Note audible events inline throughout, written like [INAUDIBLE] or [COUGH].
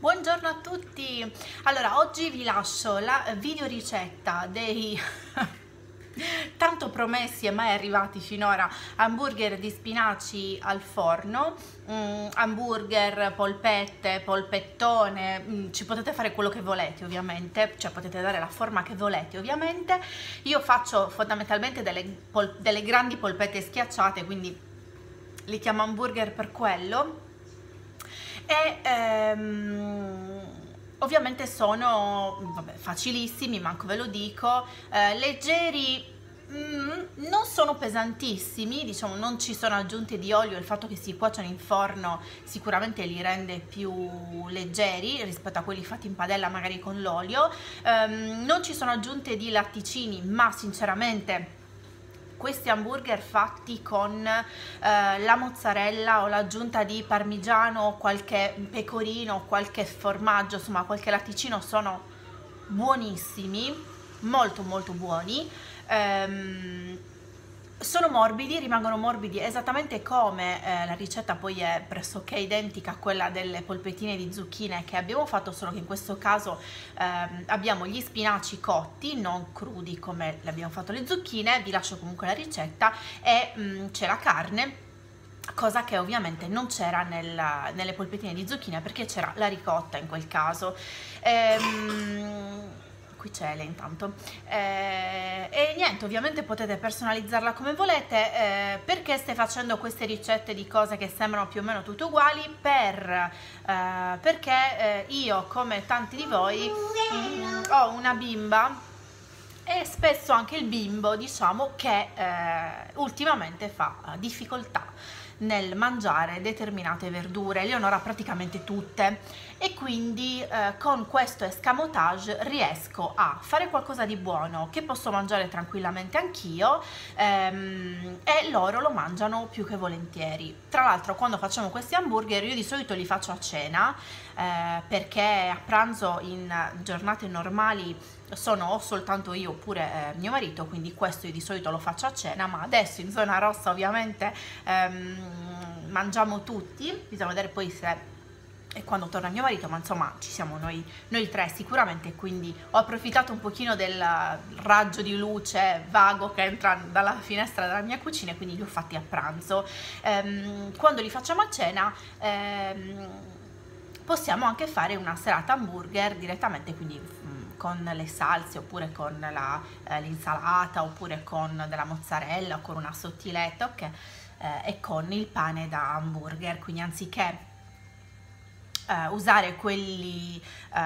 Buongiorno a tutti! Allora, oggi vi lascio la video ricetta dei [LAUGHS] tanto promessi e mai arrivati finora hamburger di spinaci al forno. Mm, hamburger, polpette, polpettone mm, ci potete fare quello che volete ovviamente. Cioè potete dare la forma che volete ovviamente. Io faccio fondamentalmente delle, delle grandi polpette schiacciate quindi li chiamo hamburger per quello e ehm, ovviamente sono vabbè, facilissimi, manco ve lo dico, eh, leggeri, mm, non sono pesantissimi, diciamo non ci sono aggiunte di olio, il fatto che si cuociono in forno sicuramente li rende più leggeri rispetto a quelli fatti in padella magari con l'olio, ehm, non ci sono aggiunte di latticini ma sinceramente questi hamburger fatti con eh, la mozzarella o l'aggiunta di parmigiano o qualche pecorino, qualche formaggio, insomma qualche latticino sono buonissimi, molto molto buoni. Ehm, sono morbidi, rimangono morbidi esattamente come eh, la ricetta poi è pressoché identica a quella delle polpettine di zucchine che abbiamo fatto, solo che in questo caso eh, abbiamo gli spinaci cotti, non crudi come le abbiamo fatto le zucchine, vi lascio comunque la ricetta e mm, c'è la carne cosa che ovviamente non c'era nelle polpettine di zucchine perché c'era la ricotta in quel caso. Ehm, lei intanto. Eh, e niente ovviamente potete personalizzarla come volete eh, perché stai facendo queste ricette di cose che sembrano più o meno tutte uguali per, eh, perché eh, io come tanti di voi mh, mm, ho una bimba e spesso anche il bimbo diciamo che eh, ultimamente fa difficoltà nel mangiare determinate verdure, Leonora praticamente tutte e quindi eh, con questo escamotage riesco a fare qualcosa di buono che posso mangiare tranquillamente anch'io ehm, e loro lo mangiano più che volentieri. Tra l'altro quando facciamo questi hamburger io di solito li faccio a cena eh, perché a pranzo in giornate normali sono o soltanto io oppure eh, mio marito, quindi questo io di solito lo faccio a cena, ma adesso in zona rossa ovviamente ehm, mangiamo tutti, bisogna vedere poi se e quando torna mio marito, ma insomma ci siamo noi, noi tre sicuramente, quindi ho approfittato un pochino del raggio di luce vago che entra dalla finestra della mia cucina e quindi li ho fatti a pranzo. Ehm, quando li facciamo a cena ehm, possiamo anche fare una serata hamburger direttamente, quindi con le salse oppure con eh, l'insalata oppure con della mozzarella o con una sottiletta ok? Eh, e con il pane da hamburger. Quindi anziché Uh, usare quelli uh,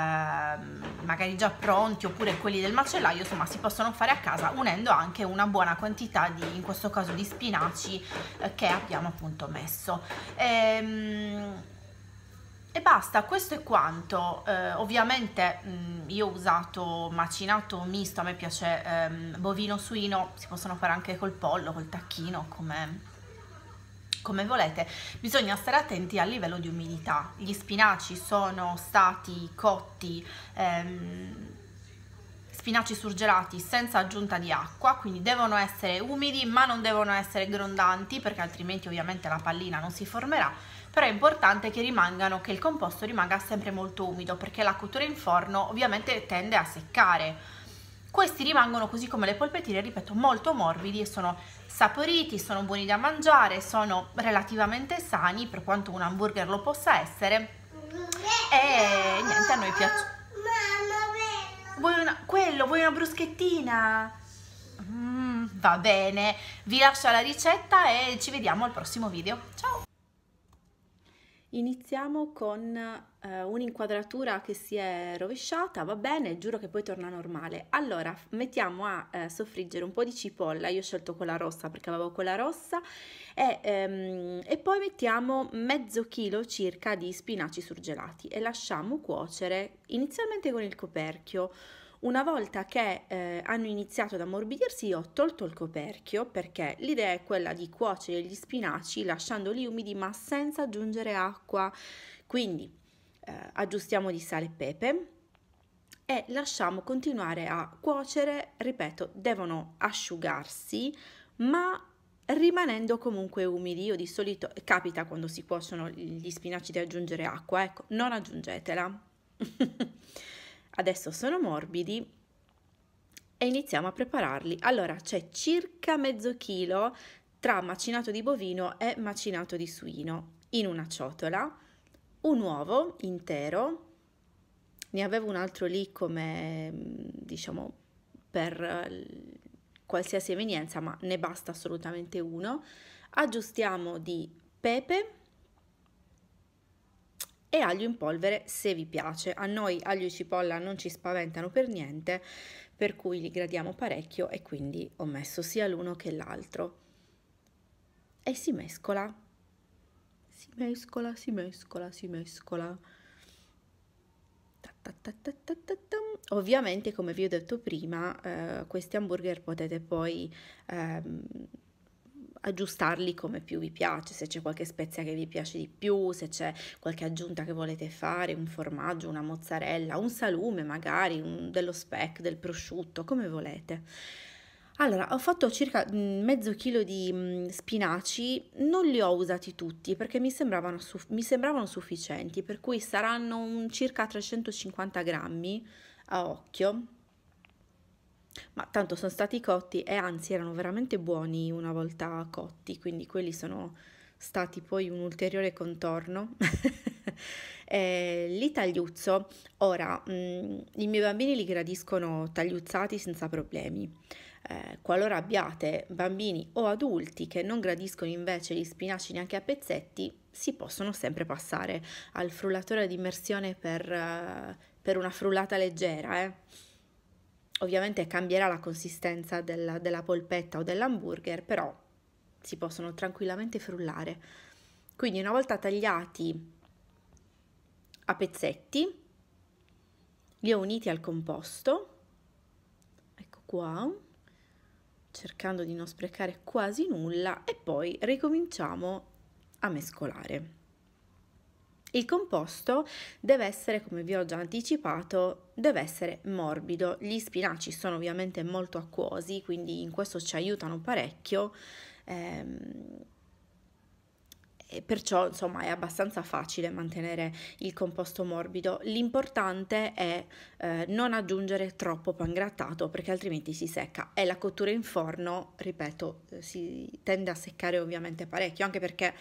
magari già pronti oppure quelli del macellaio insomma si possono fare a casa unendo anche una buona quantità di in questo caso di spinaci uh, che abbiamo appunto messo. Ehm, e basta, questo è quanto. Eh, ovviamente mh, mm, io ho usato macinato misto, a me piace ehm, bovino, suino, si possono fare anche col pollo, col tacchino, come, come volete. Bisogna stare attenti al livello di umidità. Gli spinaci sono stati cotti, ehm, spinaci surgelati senza aggiunta di acqua, quindi devono essere umidi ma non devono essere grondanti perché altrimenti ovviamente la pallina non si formerà però è importante che rimangano, che il composto rimanga sempre molto umido perché la cottura in forno ovviamente tende a seccare. Questi rimangono così come le polpettine, ripeto, molto morbidi e sono saporiti, sono buoni da mangiare, sono relativamente sani per quanto un hamburger lo possa essere e niente, a noi piace. Vuoi una, quello, vuoi una bruschettina? Mm, va bene, vi lascio la ricetta e ci vediamo al prossimo video. Ciao! Iniziamo con eh, un'inquadratura che si è rovesciata, va bene, giuro che poi torna normale. Allora, mettiamo a eh, soffriggere un po' di cipolla, io ho scelto quella rossa perché avevo quella rossa, e, ehm, e poi mettiamo mezzo chilo circa di spinaci surgelati e lasciamo cuocere inizialmente con il coperchio una volta che eh, hanno iniziato ad ammorbidirsi ho tolto il coperchio perché l'idea è quella di cuocere gli spinaci lasciandoli umidi ma senza aggiungere acqua. Quindi eh, aggiustiamo di sale e pepe e lasciamo continuare a cuocere, ripeto, devono asciugarsi ma rimanendo comunque umidi. Io di solito capita quando si cuociono gli spinaci di aggiungere acqua, ecco, non aggiungetela. [LAUGHS] Adesso sono morbidi e iniziamo a prepararli. Allora c'è circa mezzo chilo tra macinato di bovino e macinato di suino in una ciotola, un uovo intero, ne avevo un altro lì come diciamo per qualsiasi evenienza, ma ne basta assolutamente uno. Aggiustiamo di pepe e aglio in polvere se vi piace. A noi aglio e cipolla non ci spaventano per niente, per cui li gradiamo parecchio e quindi ho messo sia l'uno che l'altro. E si mescola. Si mescola, si mescola, si mescola. Ovviamente, come vi ho detto prima, eh, questi hamburger potete poi ehm, aggiustarli come più vi piace, se c'è qualche spezia che vi piace di più, se c'è qualche aggiunta che volete fare, un formaggio, una mozzarella, un salume magari, un, dello speck, del prosciutto, come volete. Allora, ho fatto circa mm, mezzo chilo di mm, spinaci, non li ho usati tutti perché mi sembravano, mi sembravano sufficienti, per cui saranno circa 350 grammi a occhio ma tanto sono stati cotti e anzi erano veramente buoni una volta cotti, quindi quelli sono stati poi un ulteriore contorno. [LAUGHS] eh, li tagliuzzo, ora mh, mm, i miei bambini li gradiscono tagliuzzati senza problemi. Eh, qualora abbiate bambini o adulti che non gradiscono invece gli spinaci neanche a pezzetti, si possono sempre passare al frullatore di immersione per, uh, per una frullata leggera. Eh Ovviamente cambierà la consistenza della, della polpetta o dell'hamburger, però si possono tranquillamente frullare. Quindi una volta tagliati a pezzetti, li ho uniti al composto, ecco qua, cercando di non sprecare quasi nulla e poi ricominciamo a mescolare. Il composto deve essere, come vi ho già anticipato, deve essere morbido. Gli spinaci sono ovviamente molto acquosi, quindi in questo ci aiutano parecchio. Ehm, perciò insomma è abbastanza facile mantenere il composto morbido. L'importante è eh, non aggiungere troppo pangrattato perché altrimenti si secca e la cottura in forno, ripeto, si tende a seccare ovviamente parecchio, anche perché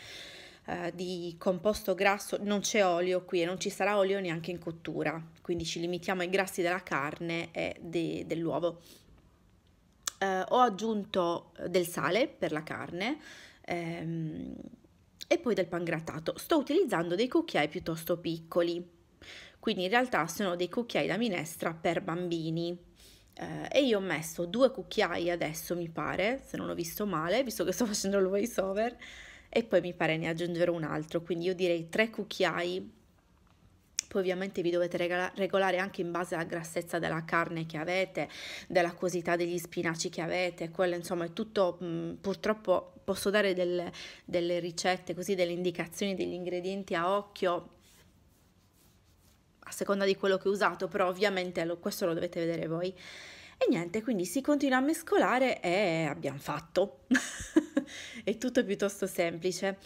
eh, di composto grasso, non c'è olio qui e non ci sarà olio neanche in cottura, quindi ci limitiamo ai grassi della carne e de, dell'uovo. Eh, ho aggiunto del sale per la carne ehm, e poi del pangrattato. Sto utilizzando dei cucchiai piuttosto piccoli, quindi in realtà sono dei cucchiai da minestra per bambini. Eh, e io ho messo due cucchiai adesso mi pare, se non ho visto male, visto che sto facendo il voice over, e poi mi pare ne aggiungerò un altro, quindi io direi tre cucchiai poi ovviamente vi dovete regolare anche in base alla grassezza della carne che avete, dell'acquosità degli spinaci che avete, quello insomma è tutto, mh, purtroppo posso dare delle, delle ricette, così delle indicazioni degli ingredienti a occhio, a seconda di quello che ho usato, però ovviamente questo lo dovete vedere voi. E niente, quindi si continua a mescolare e abbiamo fatto. [LAUGHS] è tutto piuttosto semplice.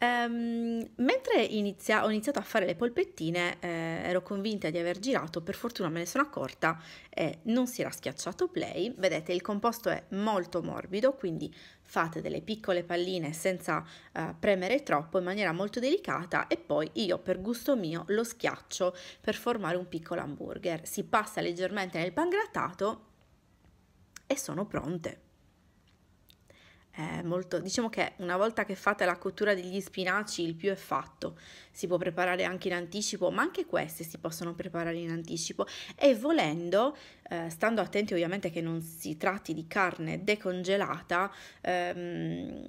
Um, mentre inizia, ho iniziato a fare le polpettine, eh, ero convinta di aver girato, per fortuna me ne sono accorta e non si era schiacciato play. Vedete, il composto è molto morbido, quindi fate delle piccole palline senza uh, premere troppo, in maniera molto delicata e poi io per gusto mio lo schiaccio per formare un piccolo hamburger. Si passa leggermente nel pangrattato e sono pronte. Molto, diciamo che una volta che fate la cottura degli spinaci il più è fatto, si può preparare anche in anticipo, ma anche queste si possono preparare in anticipo. E volendo, eh, stando attenti ovviamente che non si tratti di carne decongelata, ehm,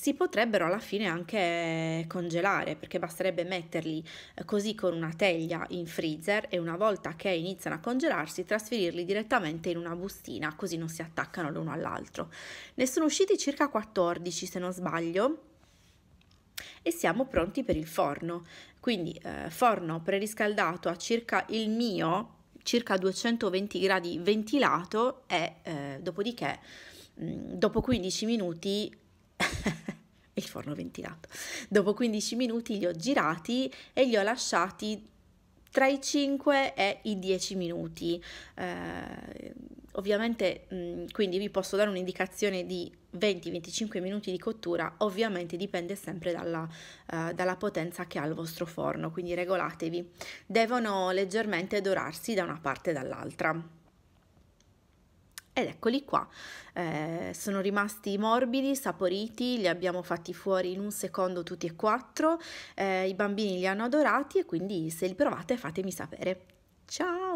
si potrebbero alla fine anche congelare perché basterebbe metterli eh, così con una teglia in freezer e una volta che iniziano a congelarsi trasferirli direttamente in una bustina così non si attaccano l'uno all'altro. Ne sono usciti circa 14 se non sbaglio e siamo pronti per il forno. Quindi eh, forno preriscaldato a circa il mio, circa 220 gradi ventilato e eh, dopodiché mh, mm, dopo 15 minuti [LAUGHS] il forno ventilato. Dopo 15 minuti li ho girati e li ho lasciati tra i 5 e i 10 minuti. Eh, ovviamente, mh, quindi vi posso dare un'indicazione di 20-25 minuti di cottura, ovviamente dipende sempre dalla, uh, dalla, potenza che ha il vostro forno, quindi regolatevi. Devono leggermente dorarsi da una parte e dall'altra. Ed eccoli qua, eh, sono rimasti morbidi, saporiti, li abbiamo fatti fuori in un secondo tutti e quattro, eh, i bambini li hanno adorati e quindi se li provate fatemi sapere. Ciao!